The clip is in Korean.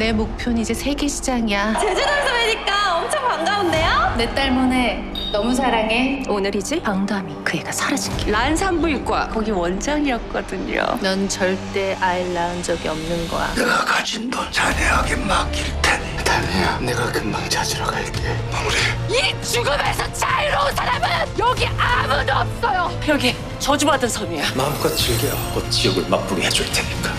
내 목표는 이제 세계 시장이야. 제주도에서 뵈니까 엄청 반가운데요? 내 딸 모네 너무 사랑해. 오늘이지? 방담이 그 애가 사라진 길. 란산부인과 거기 원장이었거든요. 넌 절대 아이 낳은 적이 없는 거야. 내가 가진 돈 자네에게 맡길 테니 다미야 내가 금방 찾으러 갈게 마무리 이 죽음에서 자유로운 사람은 여기 아무도 없어요. 여기 저주받은 섬이야. 마음껏 즐겨 곧 지옥을 맛보게 해줄 테니까